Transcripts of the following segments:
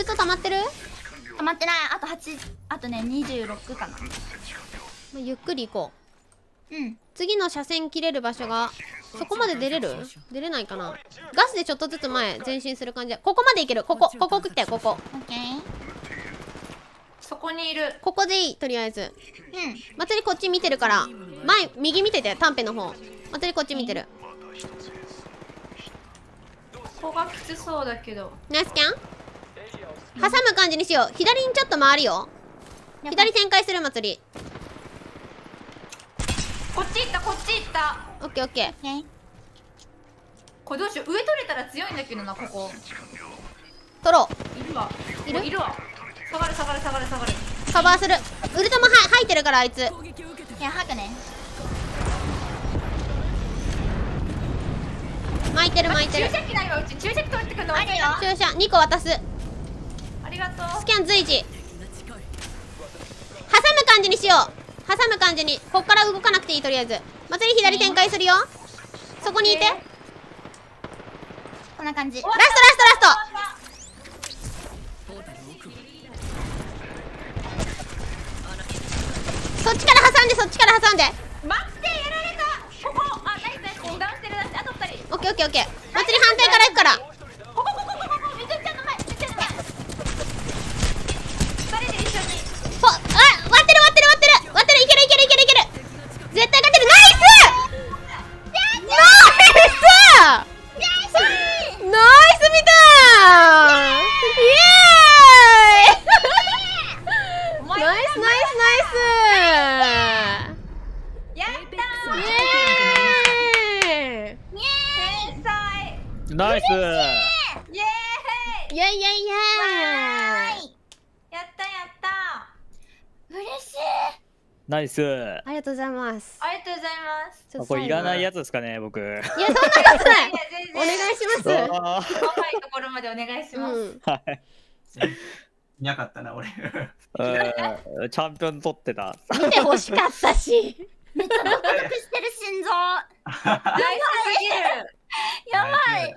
ルト溜まってる？溜まってない。あと8あとね26かな。まあゆっくり行こう。うん。次の車線切れる場所がそこまで出れる？出れないかな。ガスでちょっとずつ前前進する感じ。でここまで行ける。ここここ来てここ。オッケーそこにいる。ここでいいとりあえず。うん。まつりこっち見てるから。前右見ててタンペの方。まつりこっち見てる。ここがきつそうだけど。ナイスキャン挟む感じにしよう。左にちょっと回るよ。左展開するまつり。こっち行ったこっち行った。オッケーオッケー。これどうしよう上取れたら強いんだけどなここ。取ろいるわ。いる？いるわ。下がる下がる下がる下がる。うカバーする。ウルトもは入ってるからあいつ。いや吐くね。巻いてる巻いてる。注射器ないわうち。注射器取ってくるのあるよ注射。2個渡すスキャン随時。挟む感じにしよう。挟む感じに。こっから動かなくていいとりあえず。まつり左展開するよ。そこにいて。ラストこんな感じ。ラストラストそっちから挟んでそっちから挟んで。待ってやられた。ここ。あナイスナイス。ダウンしてるダウンしあと2人。オッケーオッケーオッケー。まつり反対から行くからほあ割ってる割ってる割ってる。割ってる。いけるいけるいけるいける。絶対勝てる。なナイス。ありがとうございます。ありがとうございます。ちょっとこれいらない最やつですかね僕。後いやそんなことない。お願いします。あ細かいところまでお願いします、はい。いなかったな、俺。うん。チャンピオン取ってた。見てほしかったし。めっちゃドクドクしてる心臓。ナイスすぎるやばい。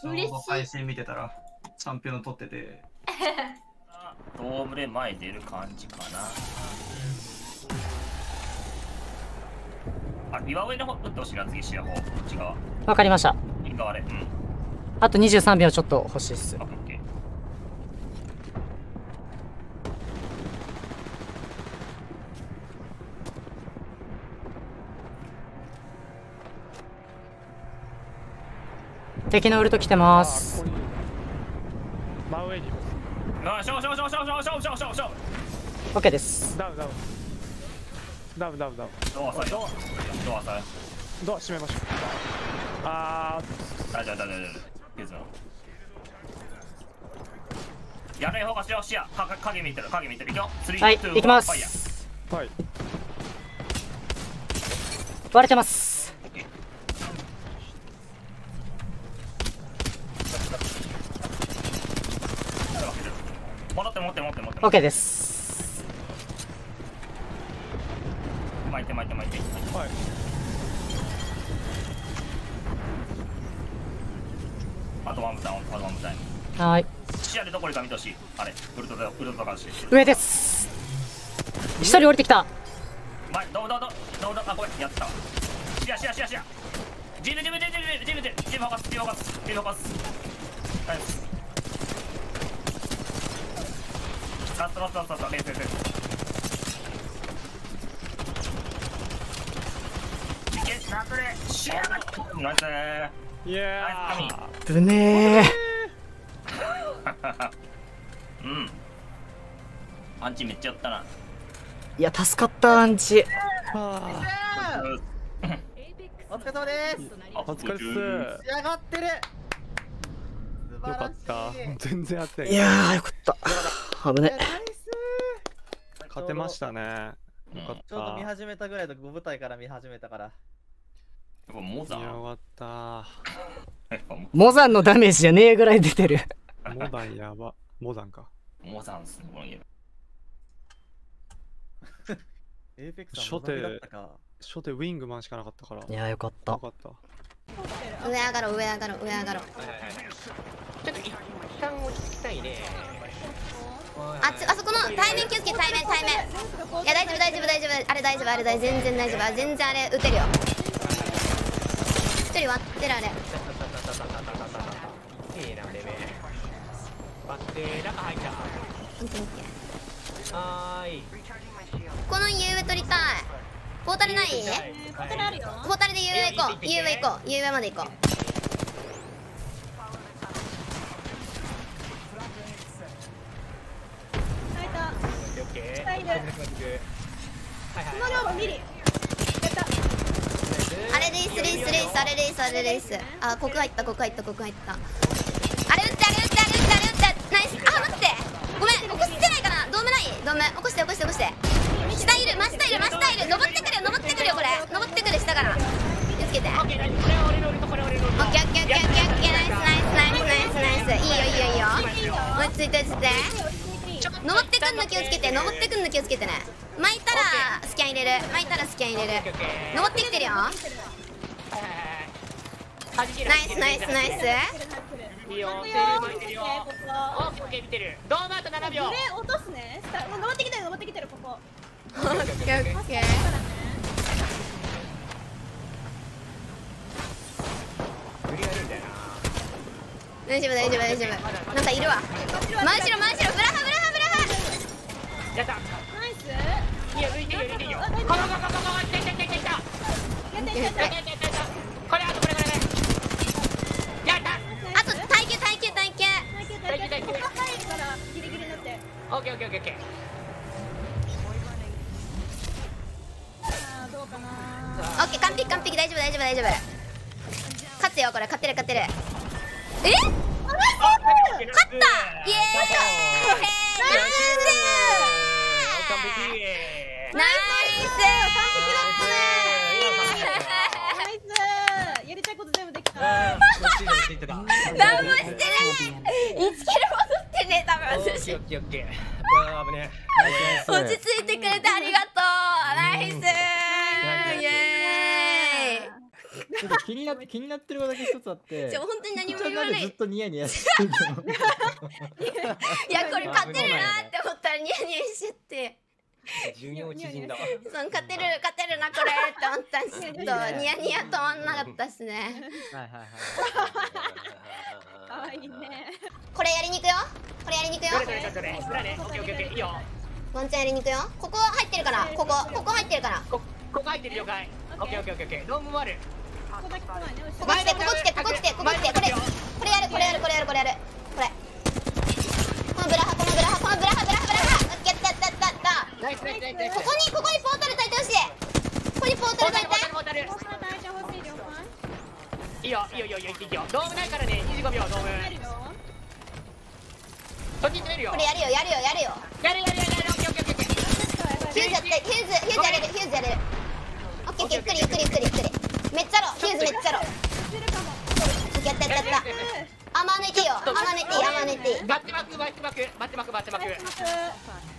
ちょうど配信見てたら、チャンピオン取ってて、ドームで前出る感じかな。あ、岩上の方打ってほしいな、次、視野方。こっち側。わかりました。右側で。うん。あと23秒ちょっと欲しいっす。敵のウルト来てます。真上にあ、しょうしょうしょうしょうしょうしょうしょうしょうしょう。OK です。ダウンダウンダウンダウンダウンドアサイド。アサイドア閉めましょうあド。大丈夫大丈夫大丈夫。いいですよやれ方がしよう視野。かか影見てる影見てる。いくよ。3、はい、2行きまファイヤーす。はい割れてます。戻って戻って戻って戻って。OK です。巻いて巻いて巻いて。はいあとワンブタン、あとワンブタン。はい。視野でどこにか見てほしい。あれ、ウルトだ、ウルトかし。上です。一人降りてきた。前、どうどうどうどうどうあ、ごめん、やった。視野視野視野視野。ジムジムジムジムジムジムジムフォーカス、ジムフォーカス、ジムフォーカス。ナイス。ラストラストラストラスト、レースレース。いけ、ナトレ、シューナイスー。いやナイスぶねうん。アンチめっちゃやったな。ー。いや、助かった、アンチ。お疲れ様ですあお疲れっす仕上がってる素よ晴からった全然やってないいやー、よかった。危ねい。や。ナイス勝てましたね。よかっちょうど見た始めたぐらいの5部隊から見始めたから。やっぱモザン。った。モモザンのダメージじゃねえぐらい出てる。モダンやば。モダンか。モザンすごいよ。エーペックス初手初手ウィングマンしかなかったから。いや、よかった。よ。かった。上上がろう上上がろう上上がろう。ちょっと一旦落ち着きたいねあつあそこの対面気をつけ対面対面。いや大丈夫大丈夫大丈夫。あれ大丈夫あれ大丈夫。全然大丈夫。あ全然あれ打てるよ。一人割ってるあれ。いいなレベ待って中入った。オッケーオッケはーい。ーこの家上取りたい。ポータルない？ポータルあるよ。ポータルで家上行こう。家上行こう。家上まで行こう泣いたオッケーオッケー下いいはいその量のミリやった。あれレースレースレースあれレース。あれレースあここ入ったここ入ったここ入った。あれ打ってあれ打ってあれ打ってあれ打って。ナイスあ待って。ごめん起こしてないかな。ドームない？ドーム起こして起こして起こして。下いる真下いる真下いる。登ってくるよ登ってくるよこれ。登ってくる下から。気をつけて。オッオッケーこれは俺の俺とこれは俺の俺のケーオッケーオッケー。オッケーオッケー。ナイスナイスナイスナイスナイス。いいよいいよいいよ。落ち着いて落ち着いて登ってくんの気をつけて登ってくんの気をつけてね。巻いたらスキャン入れる。巻いたらスキャン入れる。登ってきてるよ。ナイスナイスナイス。いいよセール巻いてるよ。ここオッケー見てる。ドームあと7秒。これ落とすね。下登ってきてる登ってきてるここ。オッケーオッケー。大丈夫大丈夫大丈夫。なんかいるわ。真後ろ真後ろ。ブラハ完璧ナイス。ナイス。やりたいこと全部できた。何もしてない。1キロ戻ってね多分。オッケー私オッケーオッケー。落ち着いてくれてありがと。うナイス。イエーイちょっと気になって気になってることだけ一つあって。じゃあ本当に何も言わない。なんでずっとニヤニヤしてるの いやこれ勝てるなって思ったらニヤニヤしちゃって寿命縮んだわ。その勝てる勝てるなこれ。って思ったんですけどニヤニヤ止まんなかったっすね。はいはいはい。かわいいね。これやりに行くよ。これやりに行くよ。どれどれどれどれ。どれね。オッケーオッケーオッケー。いいよ。ワンチャンやりに行くよ。ここ入ってるから。ここここ入ってるから。こここ入ってる了解。オッケー。オッケーオッケーオッケー。ドームもあるここ来てここ来てここ来て。ここ来てこれこれやるこれやるこれやるこれやる。これ。このブラハナイスナイスナイスナイスたここにここにポータル焚いてほしいここにポータル焚いてモータルモータルここ抱いてほしい了解いいよいいよいいよいいよいいよ。ドームないからね25秒ドーム。入るよそっち詰めるよ。これやるよやるよやるよ。やるやるやるやるオッケーオッケーオッケーヒューズやってヒューズヒューズやれるヒューズやれ。るオッケーオッケーゆっくりゆっくりゆっくりゆっくり。めっちゃろヒューズめっちゃろやったやった。やったアマネティよアマネティアマネティバッチマクバッチマクバッチマクバッチマク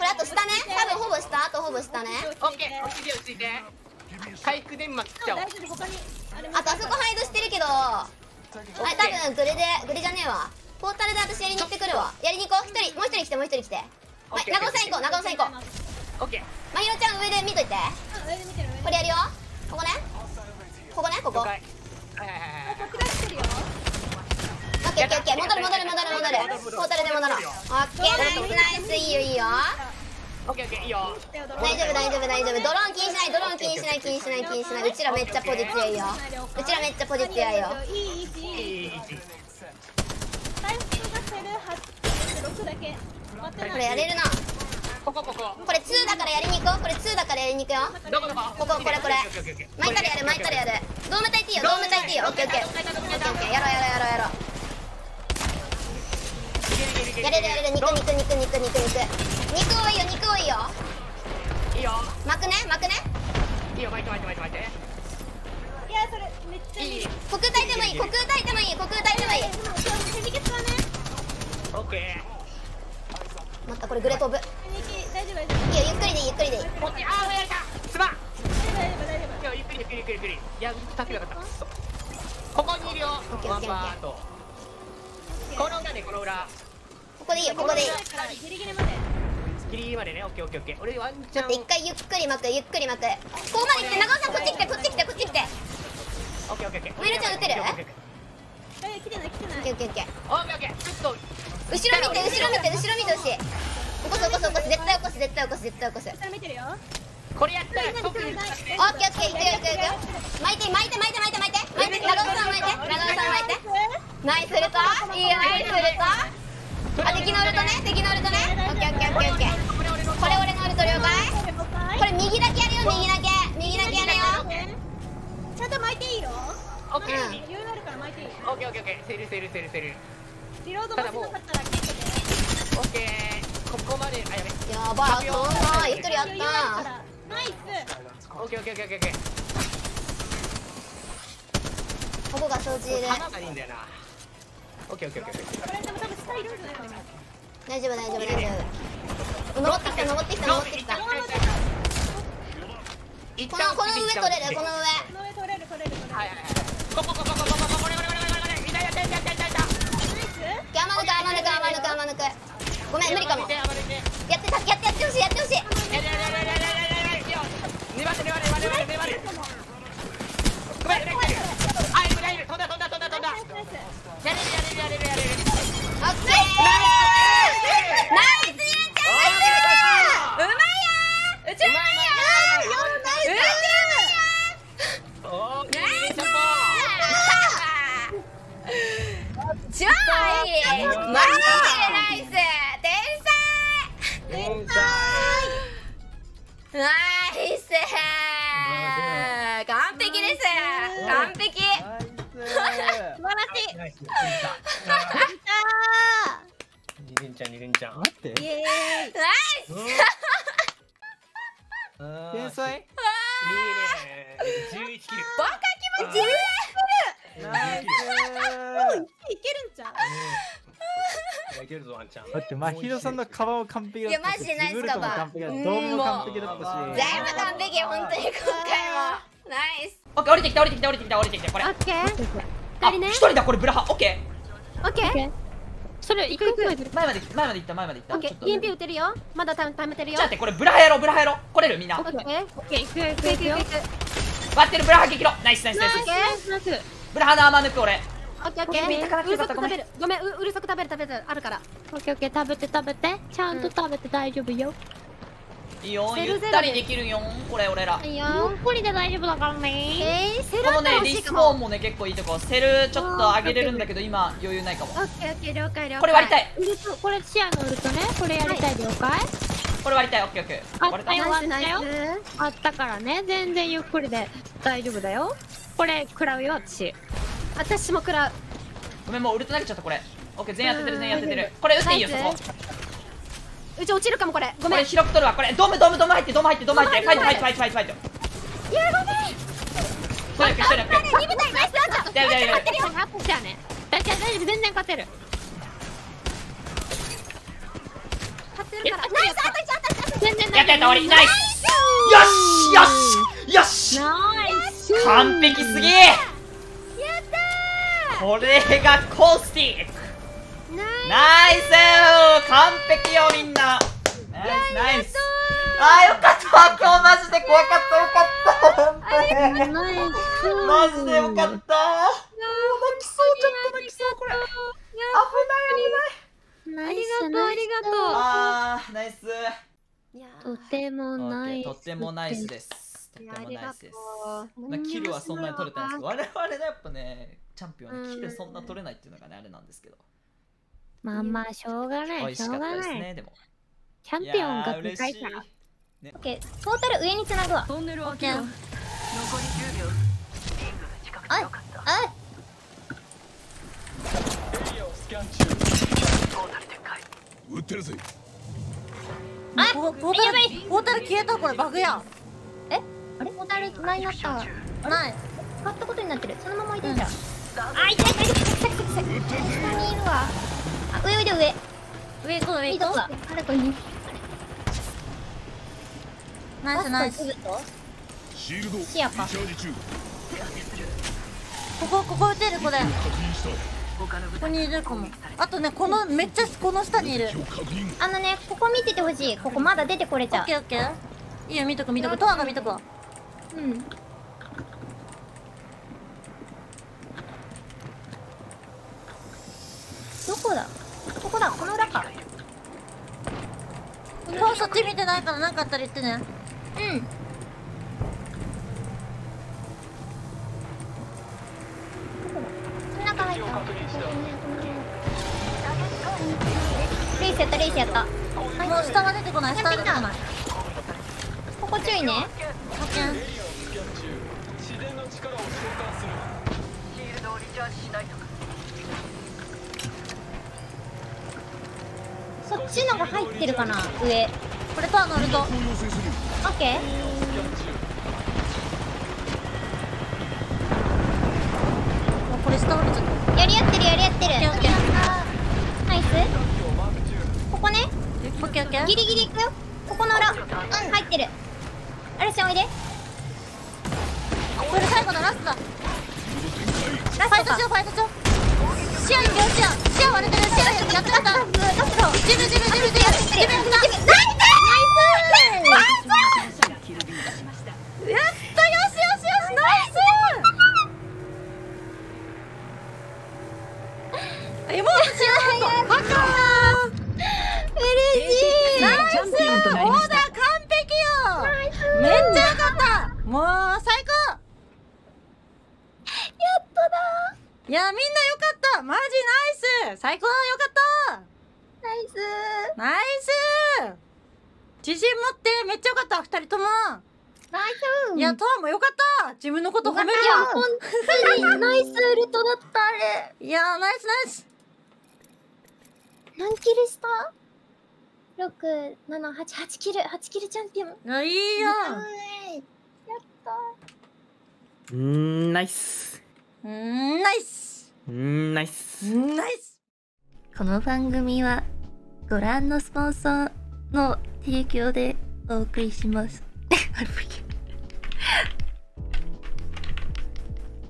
これあと下ね。多分ほぼ下。あとほぼ下ね。オッケー。落ち着いて落ち着いて。回復電マ切っちゃおう。あとあそこハイドしてるけど。あれ多分グレでグレじゃねえわ。ポータルで私やりに行ってくるわ。やりに行こう。一人もう一人来てもう一人来て。はい長尾さん行こう。長尾さん行こう。オッケー。まひろちゃん上で見といて。上で見てる上でこれやるよ。ここね。ここ。ねここオッ了解はいはいはいはいこっち来てるよケーオッケーオッケー戻る戻る戻る戻る。ポータルで戻ろう。オッケーナイスナイスいいよ。いいよオッケーオッケーいいよ。大丈夫大丈夫大丈夫。ドローン気にしないドローン気にしない気にしない気にしない。うちらめっちゃポジ強いよ。うちらめっちゃポジ強いよ。いい位置回復がセル8 6だけ。これやれるな。ここここ。これ2だからやりに行こう。これ2だからやりに行くよ。どこどこ？こここれこれ。たらやる巻いたらやるドーム焚いていいよ。ドーム焚いていいよ。オッケーオッケー。オッケーオッケー。やろうやろうやろうやろうやれるやれる肉肉肉肉肉肉肉多いよ肉多いよいいよ巻くね巻くねいいよ。巻いて巻いて巻いて巻いていやそれめっちゃいいいい虚空焚いてもいい虚空焚いてもいい虚空焚いてもいい手引き使うねオッケまたこれグレ飛ぶいいよ手引き大丈夫大丈夫ゆっくりでいいゆっくりでいいーこっちあーやられたすまん大丈夫大丈夫いいよいいゆっくりゆっくりゆっくりゆっくりいや助けなかったここにいるよワンパー。とこの裏ねこの裏ここでいいよここでいい。ギリギリまでね。オッケーオッケーオッケー。俺ワンチャン。一回ゆっくり巻くゆっくり巻く。ここまで行って長尾さんこっち来てこっち来てこっち来て。オッケーオッケーオッケー。ウェルちゃん撃てる？え来てない来てないオッケーオッケーオッケー。オッケーオッケー。ちょっと後ろ見て後ろ見て後ろ見てほしい。起こす起こす起こす絶対起こす絶対起こす。絶対起こす下見てるよこれやったら特に。オッケーオッケー。いくよいくよいくよ巻いて巻いて巻いて巻いて。巻いて巻いて長尾さん巻いて。長尾さん巻いて。ナイスルトいいよ。ナイスルトあ敵のウルトね。敵のウルトね。オッケーオッケーオッケーオッケー。これ俺のウルト了解。これ右だけやるよ。右だけ。右だけやるよ。ちゃんと巻いていいよ。オッケー。余裕あるから巻いていいオッケーオッケーオッケー。セルセルセルセル。リロード待ちなかったら結構でオッケー。ここまで。あやべ。やばい。そんなゆっくりやっ余裕あるかた。らナイスオッケーオッケーオッケーオッケー。ここが掃除いる弾がいいんだよなオッケーオッケーオッケーオッケーこれでも多分下いるんじゃないかな大丈夫大丈夫大丈夫。登ってきた登ってきた登ってきた。こ一のこの上取れるこの上この上取れる取れる取れるはいはいはい。こここここここここれこれこれこれこれいたいたいたいたいたいたアマヌクアマヌクアマヌクアマヌクごめん無理かもやってたやってやってほしいやってほしい二連ちゃん二連ちゃん。待って。イエーイ。ナイス天才？いいね。11キル。バカ気持ちいい。ナイスいけるんじゃん。いけるぞワンちゃん。だって真宙さんのカバンも完璧だったしいやマジでナイスカバー完璧だった。ドームも完璧だったし。う。ん全部完璧本当に今回もナイス。オッケー降りてきた降りてきた降りてきた降りてきたこれ。オッケー。あ一人だこれブラハ。オッケオッケーそれ行く行くー前まで前まで行った前まで行った。オッケー EMP 打てるよ。まだタイムてるよ。ちょっと待ってこれブラハやろうブラハやろう来れるみんな。オッケーオッケー行く行く行く行く割ってるブラハ激ロナイスナイスナイスナイスブラハのアーマー抜く俺オッケーうるさく食べる。ごめんううるさく食べる食べる。あるから。オッケーオッケー食べて食べて。ちゃんと食べて。大丈夫よいいよゆったりできるよこれ俺ら。いいよ。ゆっくりで大丈夫だからね。えーセルこのね欲リスポーンもね結構いいとこ。セルちょっと上げれるんだけど今余裕ないかも。オッケーオッケー了解了解。これ割りたい。ウルトこれシアのウルトね。これやりたい了解。これ割りたい。オッケーオッケー。割れたあったよあった。よあったからね。全然ゆっくりで大丈夫だよ。これ食らうよ私。私も食らう。ごめんもうウルト投げちゃったこれ。オッケー全員当ててる全員当ててる。これ打っていいよそこうち落ちるかもこれ。ごこめん。れ広く取るわ。これ。ドームドームドーム入ってドーム入ってドーム入って。ファイトファイトファイトファイトファイト。いやごめん。それ一人やって二部隊ナイスあってるよ私はね大丈夫大丈夫。全然勝てる。勝ってるから。ナイスあったあったあった全然やったやった終わり。ナイス。よしよしよし。完璧すぎ。やったこれがコースティック。ーナイナイス完璧よみんな。ナイスナイスあーよかった。今日マジで怖かった。よかったマジでよかった。泣きそうちょっと泣きそう。これ危ない危ない。ナイスナイスありがとうあーナイス。とてもナイスとってもナイスです。とってもナイスです。う。まあ、キルはそんなに取れたんですけど我々ねやっぱねチャンピオンはねキルそんな取れないっていうのがねあれなんですけどまあまあしょうがないしょうがない。ねでも。チャンピオンがいやー嬉しい。高いからオッケー。トータル上につなぐわ。トンネルを開けよあいあい。撃ってるぜ。あポータルポータル消えたこれバグや。え？あれ？ポータルないなった。ない。使ったことになってる。そのまま置いてんじゃん、あ痛い痛い痛い痛い痛い痛い痛い。下にいるわあ上上で上。上この上行こうあれこれにナイスナイス。シールドリチ視野かここここ撃てるこれ。ここにいるかも。あとねこのめっちゃこの下にいる。あのねここ見ててほしい。ここまだ出てこれちゃう。オッケーオッケー。いいよ見とく見とく。トアが見とくわうん。どこだ？だこの裏か。トアそっち見てないか。ら何かあったら言ってねうん中入った。レイスやったレイスやった。もう下は出てこない。下は出てこない。ここ注意ねってるかな？上。これとは乗るとオッケー。これ下降りちゃったやり合ってるやり合ってる。ナイス。ここね。オッケーオッケー。ギリギリ行くよ。ここの裏う。ん。入ってる。あれちゃんおいで。これ最後のラストだ。ラストファイトしようファイトしよう視野に気を視野視野割れてる視野やってたジムジムジムジムジムジム何ムナイスナイスやったよしよしよしナイスエモーションバカ嬉しいナイスオーダー完璧よめっちゃよかったもう最高やっとだいやみんなよかったマジナイス最高よかったナイスナイス自信持ってめっちゃよかった二人ともナイスいやトアもよかった。自分のこと褒めるいやわ本当にナイスウルトだったあれ。いやナイスナイス。何キルした？六七八八キル。八キルチャンピオン。あいいよやったうーんナイス。うーんナイス。うーんナイス。ナイス。この番組はご覧のスポンサーの提供でお送りします。